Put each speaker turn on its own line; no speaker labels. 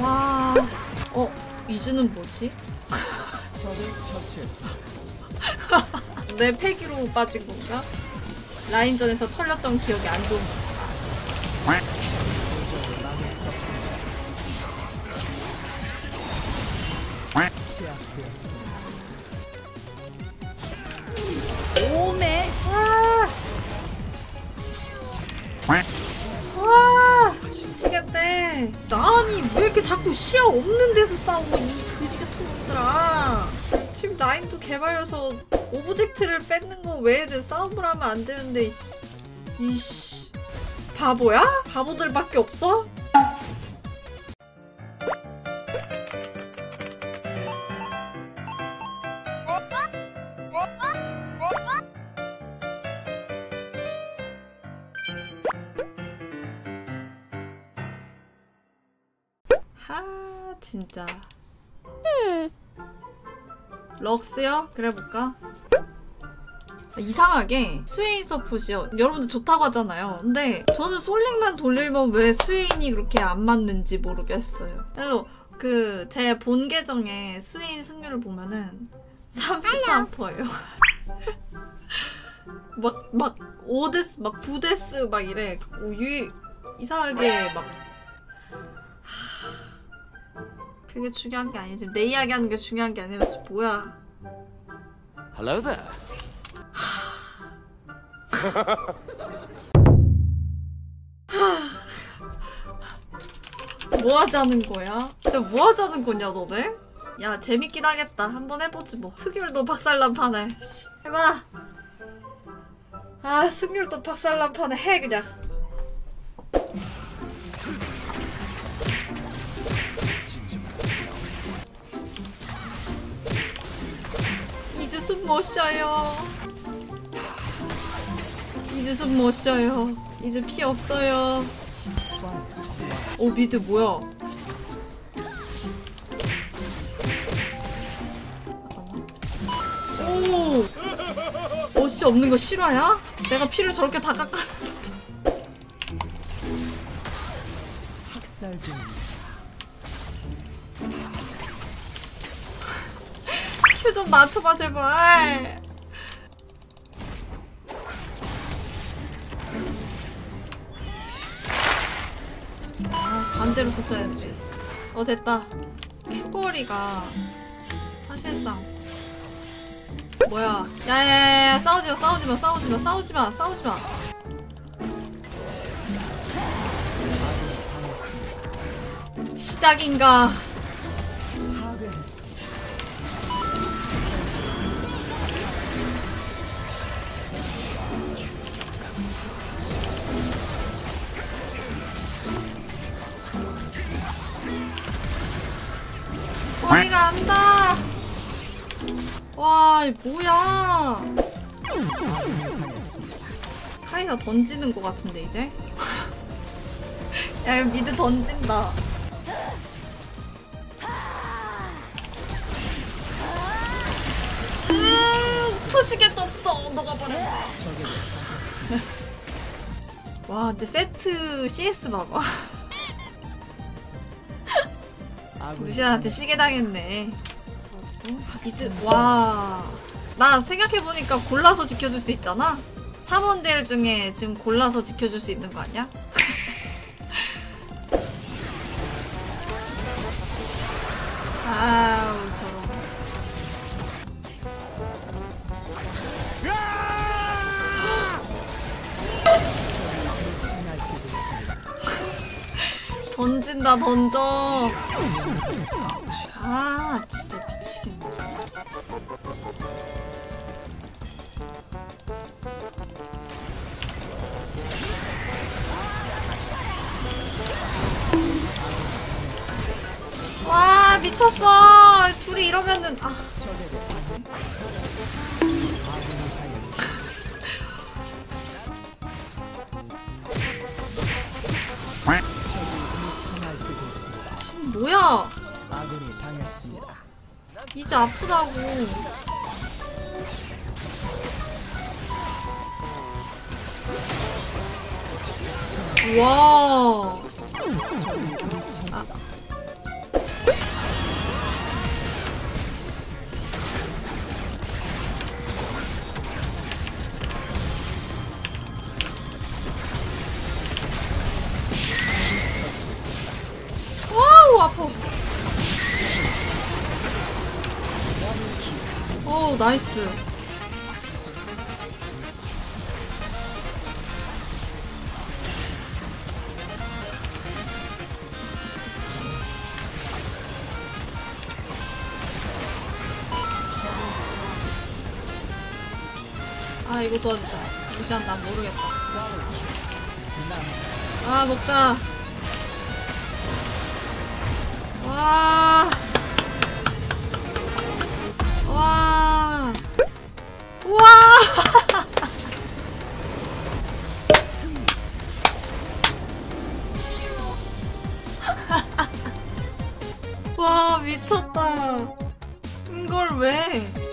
와, 어, 이즈는 뭐지?
적을 처치했습니다.
내 패기로 빠진 건가? 라인전에서 털렸던 기억이 안 좋은
없습니다. 제압되었습
자꾸 시야 없는 데서 싸우고 이 그지 같은 놈들아. 지금 라인도 개발려서 오브젝트를 뺏는 거 외에는 싸움을 하면 안 되는데. 이씨. 바보야? 바보들밖에 없어? 하 진짜 럭스요? 그래 볼까? 이상하게 스웨인 서폿이요 여러분들 좋다고 하잖아요 근데 저는 솔랭만 돌리면 왜 스웨인이 그렇게 안 맞는지 모르겠어요 그래서 그 제 본 계정에 스웨인 승률을 보면은 33%예요 막, 막, 5death, 막 9death 막 이래. 오, 유, 이상하게 막. 그게 중요한 게 아니지. 내 이야기 하는 게 중요한 게 아니라, 지금 뭐야.
Hello there.
뭐 하자는 거야? 진짜 뭐 하자는 거냐, 너네? 야, 재밌긴 하겠다. 한번 해보지 뭐. 승률도 박살난 판에. 씨, 해봐. 아, 승률도 박살난 판에 해, 그냥. 못 쉬어요. 이제 숨 못 쉬어요. 이제 피 없어요. 오 미드 뭐야? 오, 어씨 없는 거 실화야? 내가 피를 저렇게 다 깎아.
학살 중
큐좀 맞춰봐 제발. 아 반대로 썼어야지. 어 됐다. 큐거리가 사실상 뭐야? 야야야야 싸우지 마 싸우지 마 싸우지 마 싸우지 마 싸우지 마. 시작인가? 머리가 안다. 와, 이 뭐야? 카이사 던지는 것 같은데 이제? 야, 미드 던진다. 음, 초시계도 없어. 녹아버려. 와, 근데 세트 CS 봐봐. 루시안한테 시계 당했네. 이즈 와. 나 생각해보니까 골라서 지켜줄 수 있잖아? 3원들 중에 지금 골라서 지켜줄 수 있는 거 아니야? 아우, 던진다, 던져. 아, 진짜 미치겠네. 와, 미쳤어. 둘이 이러면은, 아. 뭐야?
아군이 당했습니다.
이제 아프다고. 와. 아. 오 나이스. 아 이거 도와주자. 루시안 난 모르겠다. 아 먹자. 와. 와. 와 미쳤다. 이걸 왜?